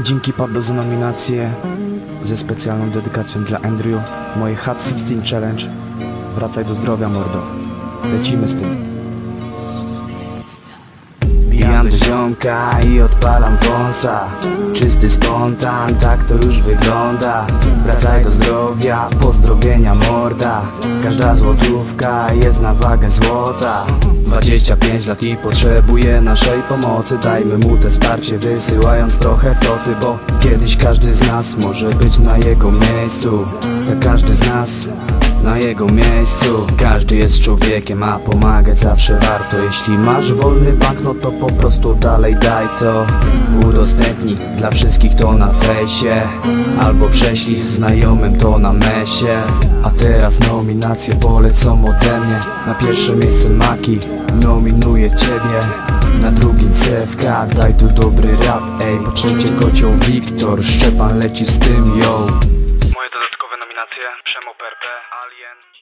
Dzięki Pablo za nominację ze specjalną dedykacją dla Andrew. Moje Hot 16 Challenge. Wracaj do zdrowia, mordo. Lecimy z tym. Bijam do ziomka i odpalam wąsa Czysty spontan, tak to już wygląda Wracaj do zdrowia, pozdrowienia morda Każda złotówka jest na wagę złota 25 lat i potrzebuje naszej pomocy. Dajmy mu te wsparcie wysyłając trochę floty Bo kiedyś każdy z nas może być na jego miejscu. Tak każdy z nas na jego miejscu Każdy jest człowiekiem, a pomagać zawsze warto. Jeśli masz wolny bank, no to po prostu dalej daj to. Udostępnij dla wszystkich to na fejsie Albo prześlij znajomym to na mesie. A teraz nominacje polecą ode mnie. Na pierwsze miejsce Maki, nominuję ciebie. Na drugim CFK, daj tu dobry rap. Ej, po trzecie kocioł Wiktor, Szczepan leci z tym, yo Moje dodatkowe nominacje Przemo PRP, Alien